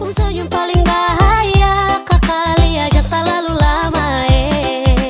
Um sonho paling bahaya Kakali ajak tak lalu lama eh.